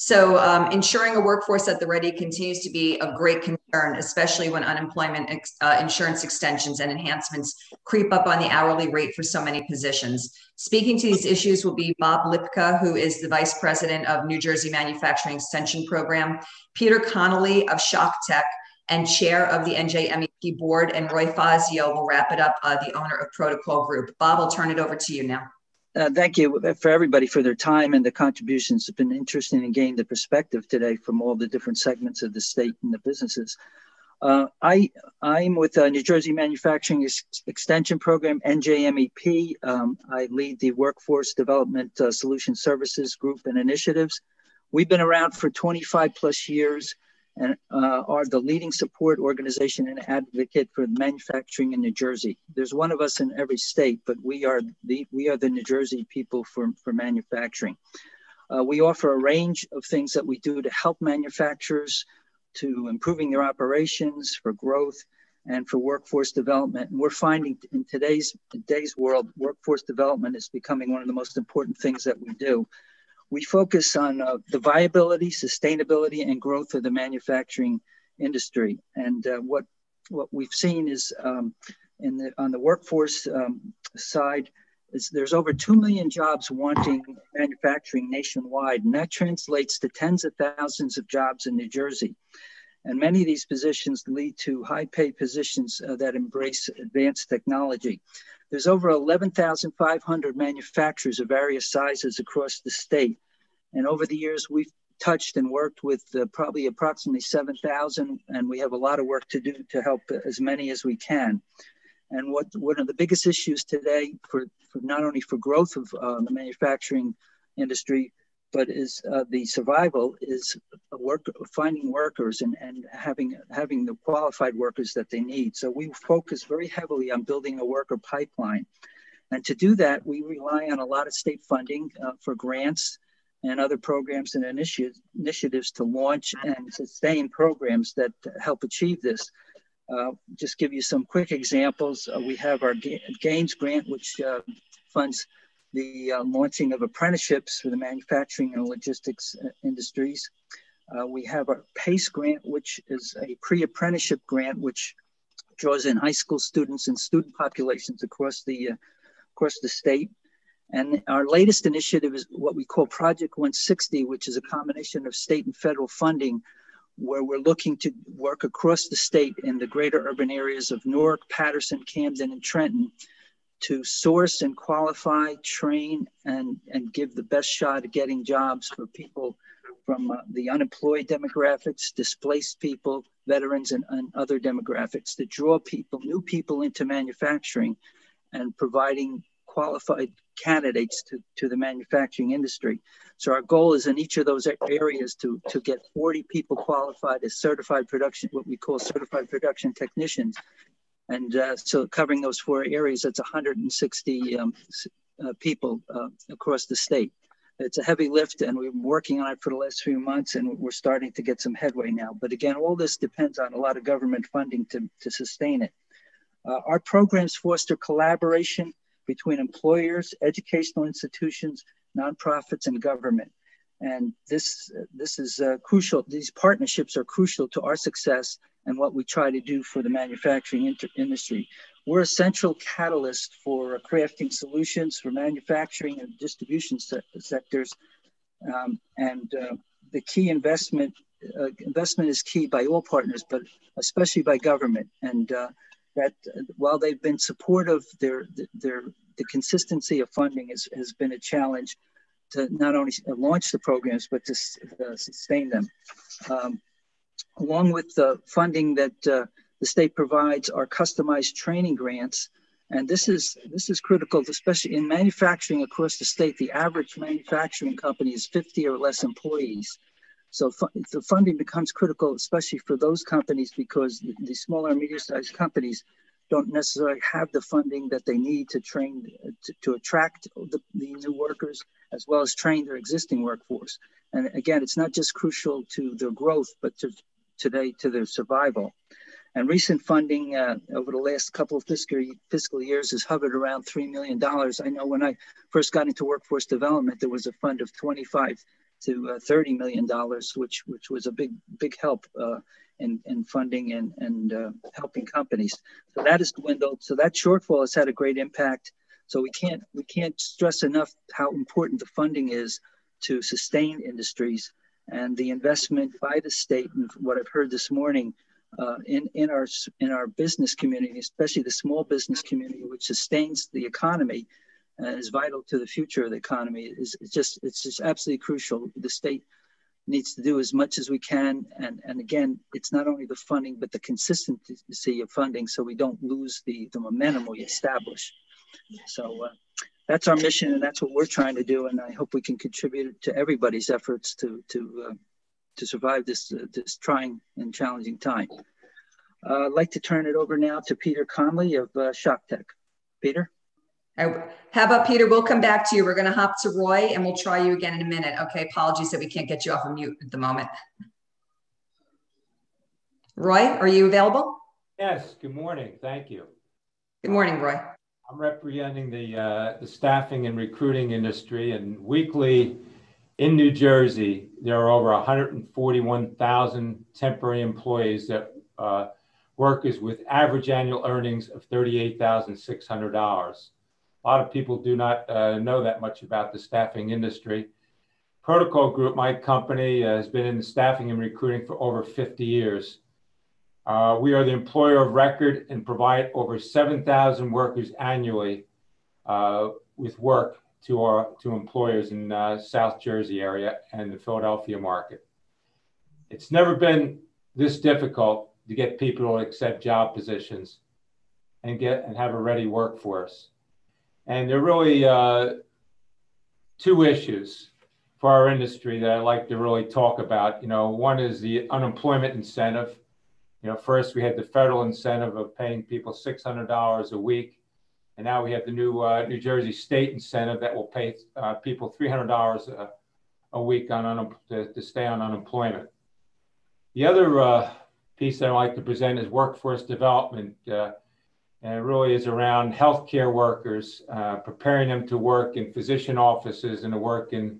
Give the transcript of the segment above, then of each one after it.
So, um, ensuring a workforce at the ready continues to be of great concern, especially when unemployment ex- uh, insurance extensions and enhancements creep up on the hourly rate for so many positions. Speaking to these issues will be Bob Lipka, who is the Vice President of New Jersey Manufacturing Extension Program, Peter Connolly of Shock Tech, and Chair of the NJMEP Board, and Roy Fazio will wrap it up, uh, the owner of Protocall Group. Bob, I'll turn it over to you now. Uh, thank you for everybody for their time and the contributions. It's been interesting to gain the perspective today from all the different segments of the state and the businesses. Uh, I, I'm with the New Jersey Manufacturing Ex- Extension Program, NJMEP. Um, I lead the Workforce Development uh, Solution Services Group and Initiatives. We've been around for 25 plus years and uh, are the leading support organization and advocate for manufacturing in New Jersey. There's one of us in every state, but we are the we are the New Jersey people for, for manufacturing. Uh, we offer a range of things that we do to help manufacturers to improving their operations for growth and for workforce development. And we're finding in today's today's world, workforce development is becoming one of the most important things that we do we focus on uh, the viability, sustainability, and growth of the manufacturing industry. And uh, what what we've seen is um, in the on the workforce um, side is there's over two million jobs wanting manufacturing nationwide, and that translates to tens of thousands of jobs in New Jersey. And many of these positions lead to high paid positions uh, that embrace advanced technology. There's over 11,500 manufacturers of various sizes across the state. And over the years, we've touched and worked with uh, probably approximately 7,000, and we have a lot of work to do to help as many as we can. And what one of the biggest issues today for, for not only for growth of uh, the manufacturing industry, but is uh, the survival is work finding workers and, and having having the qualified workers that they need. So we focus very heavily on building a worker pipeline, and to do that, we rely on a lot of state funding uh, for grants and other programs and initiatives initiatives to launch and sustain programs that help achieve this. Uh, just give you some quick examples. Uh, we have our Gains grant, which uh, funds the uh, launching of apprenticeships for the manufacturing and logistics uh, industries. Uh, we have our PACE grant, which is a pre-apprenticeship grant, which draws in high school students and student populations across the uh, across the state. And our latest initiative is what we call Project 160, which is a combination of state and federal funding, where we're looking to work across the state in the greater urban areas of Newark, Paterson, Camden, and Trenton to source and qualify, train, and, and give the best shot at getting jobs for people from uh, the unemployed demographics, displaced people, veterans, and, and other demographics to draw people, new people into manufacturing and providing qualified candidates to, to the manufacturing industry. So our goal is in each of those areas to, to get 40 people qualified as certified production, what we call certified production technicians, and uh, so covering those four areas, that's 160 um, uh, people uh, across the state. It's a heavy lift, and we've been working on it for the last few months, and we're starting to get some headway now. But again, all this depends on a lot of government funding to, to sustain it. Uh, our programs foster collaboration between employers, educational institutions, nonprofits, and government. And this, this is uh, crucial. These partnerships are crucial to our success and what we try to do for the manufacturing inter- industry. We're a central catalyst for crafting solutions for manufacturing and distribution se- sectors. Um, and uh, the key investment uh, investment is key by all partners, but especially by government. And uh, that while they've been supportive, their their the consistency of funding is, has been a challenge to not only launch the programs but to uh, sustain them. Um, along with the funding that uh, the state provides are customized training grants. And this is this is critical, especially in manufacturing across the state. The average manufacturing company is 50 or less employees. So fu- the funding becomes critical, especially for those companies, because the, smaller and medium-sized companies don't necessarily have the funding that they need to train to, to attract the, the, new workers as well as train their existing workforce. And again, it's not just crucial to their growth, but to today to their survival. And recent funding uh, over the last couple of fiscal, fiscal years has hovered around $3 million. I know when I first got into workforce development, there was a fund of 25 to uh, $30 million, which, which was a big, big help uh, in, in funding and, and uh, helping companies. So that has dwindled. So that shortfall has had a great impact. So we can't, we can't stress enough how important the funding is to sustain industries and the investment by the state and what I've heard this morning uh, in, in, our, in our business community, especially the small business community, which sustains the economy, uh, is vital to the future of the economy. Is it's just it's just absolutely crucial. The state needs to do as much as we can, and and again, it's not only the funding but the consistency of funding, so we don't lose the the momentum we establish. So. Uh, that's our mission, and that's what we're trying to do. And I hope we can contribute to everybody's efforts to to uh, to survive this uh, this trying and challenging time. Uh, I'd like to turn it over now to Peter Conley of uh, ShockTech. Peter. How about Peter? We'll come back to you. We're going to hop to Roy and we'll try you again in a minute. Okay. Apologies that we can't get you off of mute at the moment. Roy, are you available? Yes. Good morning. Thank you. Good morning, Roy. I'm representing the, uh, the staffing and recruiting industry, and weekly in New Jersey, there are over 141,000 temporary employees that uh, workers with average annual earnings of $38,600. A lot of people do not uh, know that much about the staffing industry. Protocall Group, my company, uh, has been in staffing and recruiting for over 50 years. Uh, we are the employer of record and provide over 7,000 workers annually uh, with work to our to employers in uh, South Jersey area and the Philadelphia market. It's never been this difficult to get people to accept job positions and get and have a ready workforce. And there are really uh, two issues for our industry that I'd like to really talk about. You know, one is the unemployment incentive. You know, first we had the federal incentive of paying people $600 a week. And now we have the new uh, New Jersey state incentive that will pay uh, people $300 a, a week on un- to, to, stay on unemployment. The other uh, piece that I'd like to present is workforce development. Uh, and it really is around healthcare workers, uh, preparing them to work in physician offices and to work in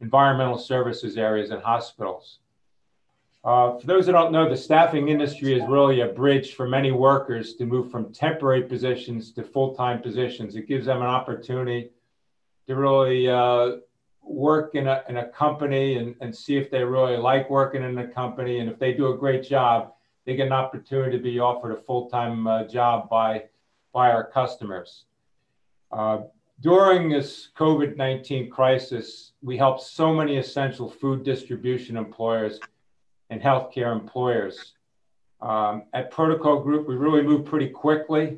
environmental services areas and hospitals. Uh, for those that don't know, the staffing industry is really a bridge for many workers to move from temporary positions to full-time positions. It gives them an opportunity to really uh, work in a, in a company and, and see if they really like working in a company. And if they do a great job, they get an opportunity to be offered a full-time uh, job by, by our customers. Uh, during this COVID-19 crisis, we helped so many essential food distribution employers and healthcare employers. Um, at Protocall Group, we really moved pretty quickly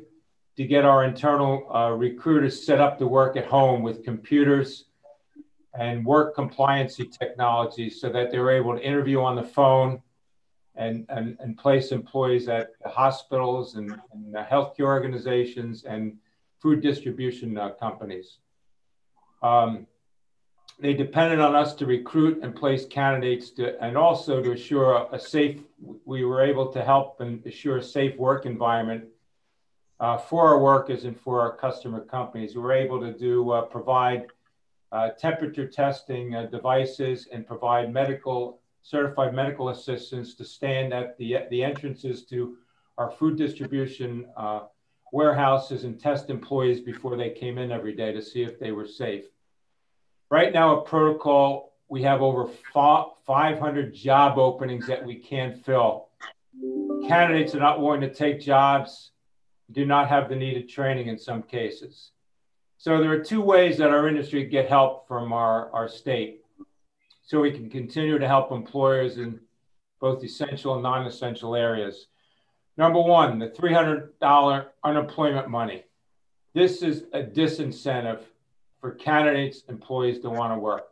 to get our internal uh, recruiters set up to work at home with computers and work compliancy technology so that they were able to interview on the phone and, and, and place employees at hospitals and, and healthcare organizations and food distribution uh, companies. Um, they depended on us to recruit and place candidates to, and also to assure a, safe, we were able to help and assure a safe work environment uh, for our workers and for our customer companies. We were able to do, uh, provide uh, temperature testing uh, devices and provide medical certified medical assistance to stand at the, the entrances to our food distribution uh, warehouses and test employees before they came in every day to see if they were safe. Right now, at Protocall, we have over 500 job openings that we can't fill. Candidates are not willing to take jobs, do not have the needed training in some cases. So there are two ways that our industry get help from our, our state so we can continue to help employers in both essential and non-essential areas. Number one, the $300 unemployment money. This is a disincentive for candidates, employees to want to work.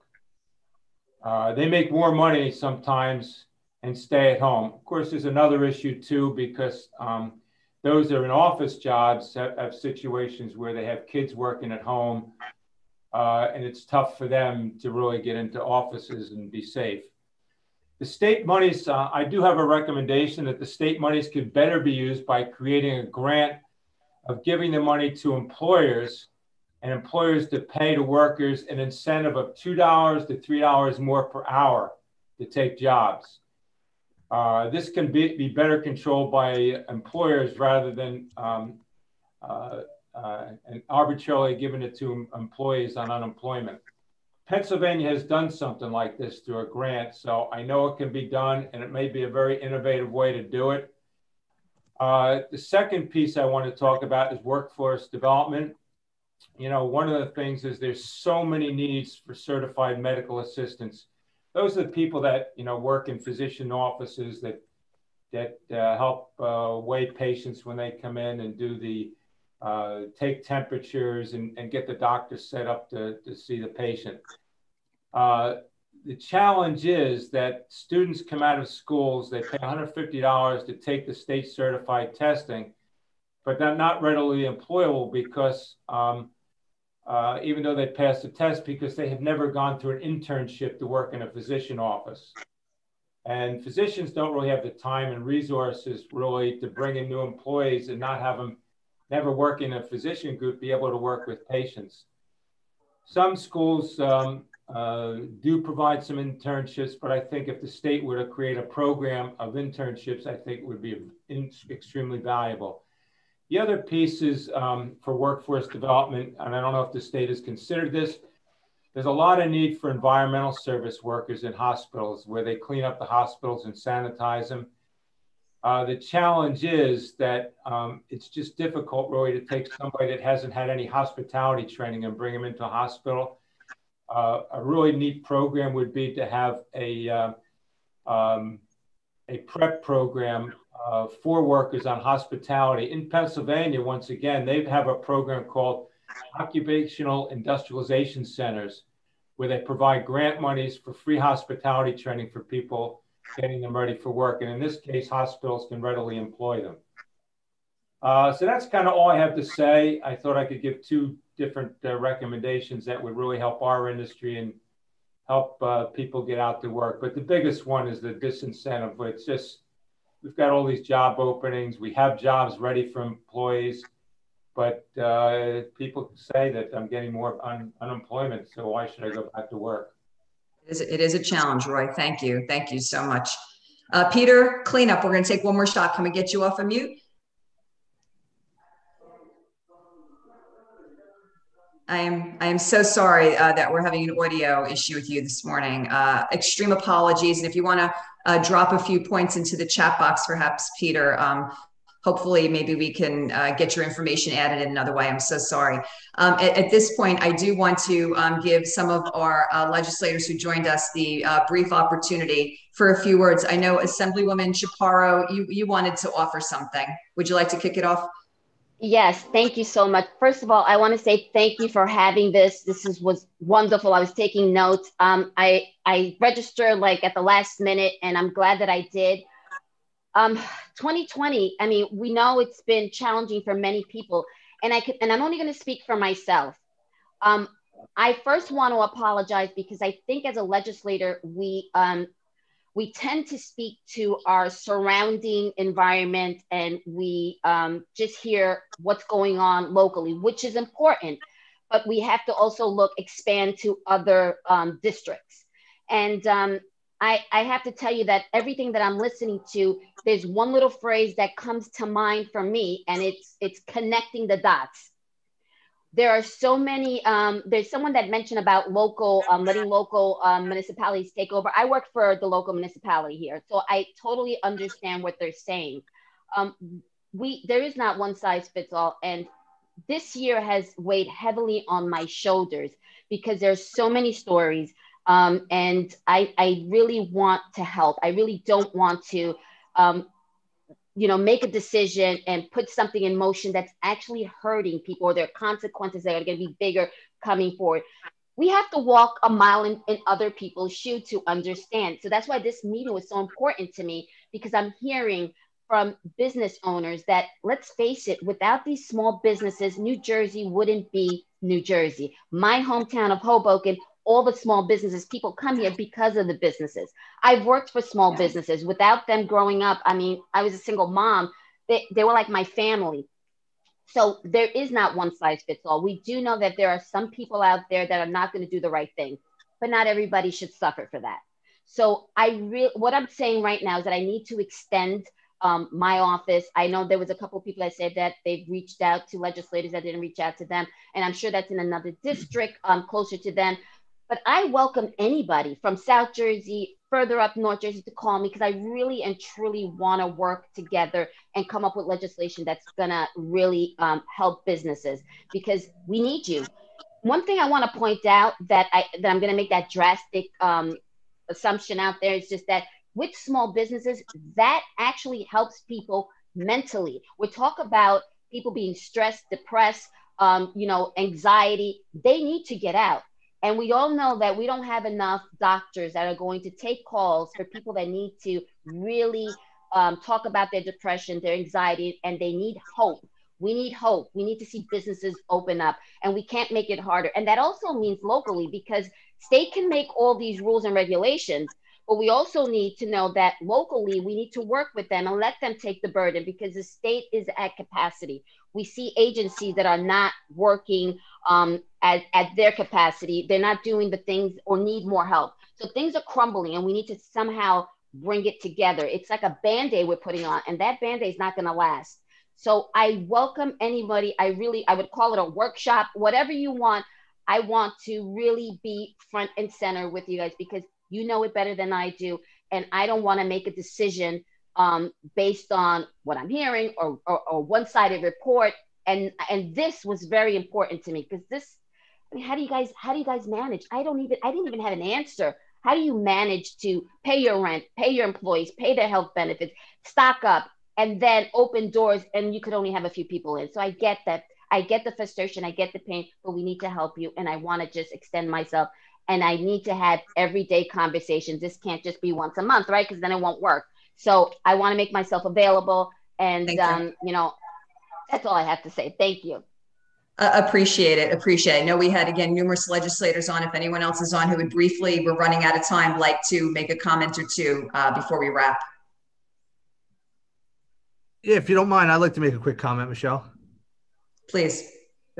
Uh, they make more money sometimes and stay at home. Of course, there's another issue too, because um, those that are in office jobs have, have, situations where they have kids working at home uh, and it's tough for them to really get into offices and be safe. The state monies, uh, I do have a recommendation that the state monies could better be used by creating a grant of giving the money to employers and employers to pay to workers an incentive of $2 to $3 more per hour to take jobs. Uh, this can be, be better controlled by employers rather than um, uh, uh, and arbitrarily giving it to employees on unemployment. Pennsylvania has done something like this through a grant, so I know it can be done, and it may be a very innovative way to do it. Uh, the second piece I want to talk about is workforce development. You know, one of the things is there's so many needs for certified medical assistants. Those are the people that you know work in physician offices that that uh, help uh, weigh patients when they come in and do the uh, take temperatures and, and get the doctor set up to, to see the patient. Uh, the challenge is that students come out of schools, they pay $150 to take the state certified testing, but they're not readily employable because um, uh, even though they pass the test, because they have never gone through an internship to work in a physician office. And physicians don't really have the time and resources really to bring in new employees and not have them never work in a physician group be able to work with patients. Some schools um, uh, do provide some internships, but I think if the state were to create a program of internships, I think it would be extremely valuable. The other piece is um, for workforce development, and I don't know if the state has considered this. There's a lot of need for environmental service workers in hospitals where they clean up the hospitals and sanitize them. Uh, the challenge is that um, it's just difficult really to take somebody that hasn't had any hospitality training and bring them into a hospital. Uh, a really neat program would be to have a, uh, um, a prep program uh, for workers on hospitality. In Pennsylvania, once again, they have a program called Occupational Industrialization Centers, where they provide grant monies for free hospitality training for people getting them ready for work. And in this case, hospitals can readily employ them. Uh, so that's kind of all I have to say. I thought I could give two different uh, recommendations that would really help our industry and help uh, people get out to work. But the biggest one is the disincentive. It's just, we've got all these job openings. We have jobs ready for employees, but uh, people say that I'm getting more un- unemployment. So why should I go back to work? It is, it is a challenge, Roy. Thank you. Thank you so much. Uh, Peter, cleanup. We're going to take one more shot. Can we get you off of mute? I am I am so sorry uh, that we're having an audio issue with you this morning. Uh, extreme apologies, and if you want to uh, drop a few points into the chat box, perhaps Peter, um, hopefully maybe we can uh, get your information added in another way. I'm so sorry. Um, at, at, this point, I do want to um, give some of our uh, legislators who joined us the uh, brief opportunity for a few words. I know Assemblywoman Chaparro, you, you wanted to offer something. Would you like to kick it off? Yes, thank you so much. First of all, I want to say thank you for having this. This is, was wonderful. I was taking notes. Um, I I registered like at the last minute, and I'm glad that I did. Um, 2020, I mean, we know it's been challenging for many people, and I could, and I'm only going to speak for myself. Um, I first want to apologize because I think as a legislator, we um, we tend to speak to our surrounding environment and we um, just hear what's going on locally, which is important. But we have to also look expand to other um, districts. And um, I, I have to tell you that everything that I'm listening to, there's one little phrase that comes to mind for me, and it's it's connecting the dots. There are so many. Um, there's someone that mentioned about local, um, letting local um, municipalities take over. I work for the local municipality here, so I totally understand what they're saying. Um, we there is not one size fits all, and this year has weighed heavily on my shoulders because there's so many stories um, and I, I really want to help. I really don't want to, um, you know, make a decision and put something in motion that's actually hurting people or there are consequences that are going to be bigger coming forward. We have to walk a mile in, in other people's shoes to understand. So that's why this meeting was so important to me because I'm hearing from business owners that let's face it, without these small businesses, New Jersey wouldn't be New Jersey. My hometown of Hoboken all the small businesses people come here because of the businesses i've worked for small businesses without them growing up i mean i was a single mom they, they were like my family So there is not one size fits all. We do know that there are some people out there that are not going to do the right thing, but not everybody should suffer for that. So I really, what I'm saying right now is that I need to extend um, my office. I know there was a couple of people that said that they've reached out to legislators that didn't reach out to them, and I'm sure that's in another district um, closer to them. But I welcome anybody from South Jersey, further up North Jersey to call me because I really and truly want to work together and come up with legislation that's gonna really um, help businesses because we need you. One thing I want to point out that I that I'm gonna make that drastic um, assumption out there is just that with small businesses, that actually helps people mentally. We talk about people being stressed, depressed, um, you know, anxiety. They need to get out. And we all know that we don't have enough doctors that are going to take calls for people that need to really um, talk about their depression, their anxiety, and they need hope. We need hope. We need to see businesses open up, and we can't make it harder. And that also means locally because state can make all these rules and regulations, but we also need to know that locally we need to work with them and let them take the burden because the state is at capacity. We see agencies that are not working um, at, at their capacity. They're not doing the things or need more help. So things are crumbling and we need to somehow bring it together. It's like a band aid we're putting on, and that band aid is not going to last. So I welcome anybody. I really, I would call it a workshop, whatever you want. I want to really be front and center with you guys because you know it better than I do. And I don't want to make a decision um, based on what I'm hearing or, or, or one-sided report. And and this was very important to me because this, I mean, how do you guys how do you guys manage? I don't even I didn't even have an answer. How do you manage to pay your rent, pay your employees, pay their health benefits, stock up, and then open doors and you could only have a few people in? So I get that. I get the frustration, I get the pain, but we need to help you. And I want to just extend myself and I need to have everyday conversations. This can't just be once a month, right? Because then it won't work. So I want to make myself available, and um, you. you. know, that's all I have to say. Thank you. Uh, appreciate it. Appreciate it. I know we had again numerous legislators on. If anyone else is on who would briefly, we're running out of time, like to make a comment or two uh, before we wrap. Yeah, if you don't mind, I'd like to make a quick comment, Michelle. Please.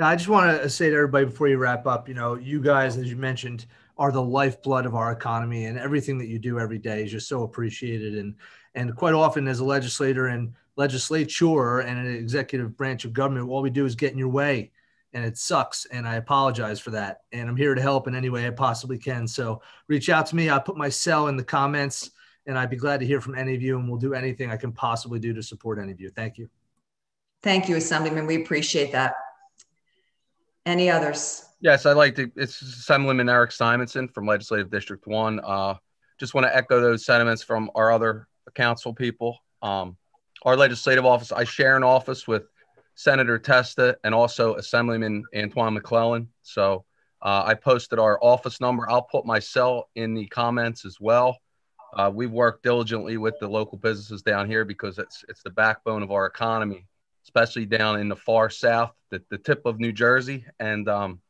I just want to say to everybody before you wrap up, you know, you guys, as you mentioned, are the lifeblood of our economy, and everything that you do every day is just so appreciated. And and quite often, as a legislator and legislature and an executive branch of government, all we do is get in your way, and it sucks. And I apologize for that. And I'm here to help in any way I possibly can. So reach out to me. I'll put my cell in the comments, and I'd be glad to hear from any of you. And we'll do anything I can possibly do to support any of you. Thank you. Thank you, Assemblyman. We appreciate that. Any others? Yes, I'd like to. It's Assemblyman Erik Simonsen from Legislative District One. Uh, just want to echo those sentiments from our other council people. Um, our legislative office, I share an office with Senator Testa and also Assemblyman Antwan McClellan. So uh, I posted our office number. I'll put my cell in the comments as well. Uh, we've worked diligently with the local businesses down here because it's it's the backbone of our economy especially down in the far south, the, the tip of New Jersey. And, um,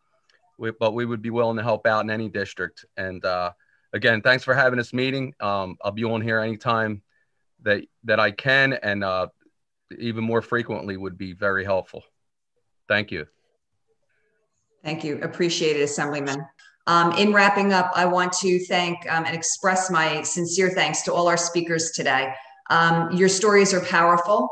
we, but we would be willing to help out in any district. And uh, again, thanks for having this meeting. Um, I'll be on here anytime that, that I can, and uh, even more frequently would be very helpful. Thank you. Thank you. Appreciate it, Assemblyman. Um, in wrapping up, I want to thank um, and express my sincere thanks to all our speakers today. Um, your stories are powerful.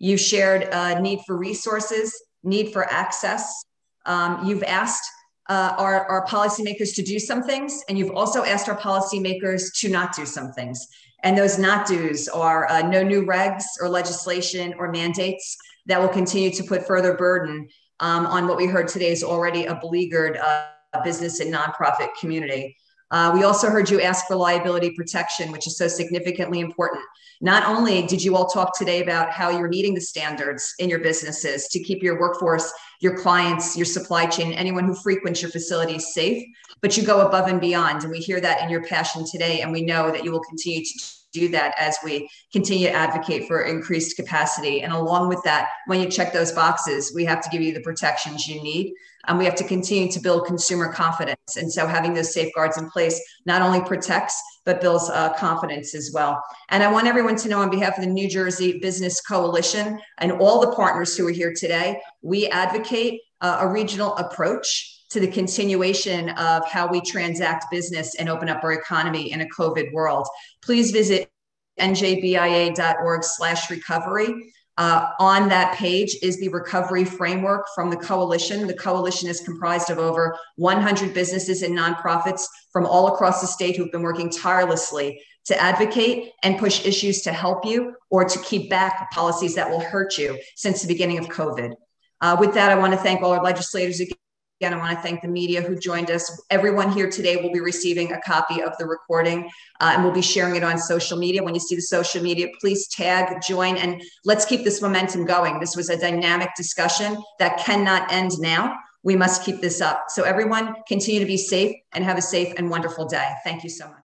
You shared a need for resources, need for access. Um, you've asked uh, our, our policymakers to do some things, and you've also asked our policymakers to not do some things. And those not do's are uh, no new regs or legislation or mandates that will continue to put further burden um, on what we heard today is already a beleaguered uh, business and nonprofit community. Uh, we also heard you ask for liability protection, which is so significantly important. Not only did you all talk today about how you're meeting the standards in your businesses to keep your workforce, your clients, your supply chain, anyone who frequents your facilities safe, but you go above and beyond. And we hear that in your passion today. And we know that you will continue to do that as we continue to advocate for increased capacity. And along with that, when you check those boxes, we have to give you the protections you need. And we have to continue to build consumer confidence. And so having those safeguards in place not only protects but builds uh, confidence as well. And I want everyone to know on behalf of the New Jersey Business Coalition and all the partners who are here today, we advocate uh, a regional approach to the continuation of how we transact business and open up our economy in a COVID world. Please visit njbia.org slash recovery. Uh, on that page is the recovery framework from the coalition. The coalition is comprised of over 100 businesses and nonprofits from all across the state who've been working tirelessly to advocate and push issues to help you or to keep back policies that will hurt you since the beginning of COVID. Uh, with that, I want to thank all our legislators again Again, I want to thank the media who joined us. Everyone here today will be receiving a copy of the recording uh, and we'll be sharing it on social media. When you see the social media, please tag, join, and let's keep this momentum going. This was a dynamic discussion that cannot end now. We must keep this up. So, everyone, continue to be safe and have a safe and wonderful day. Thank you so much.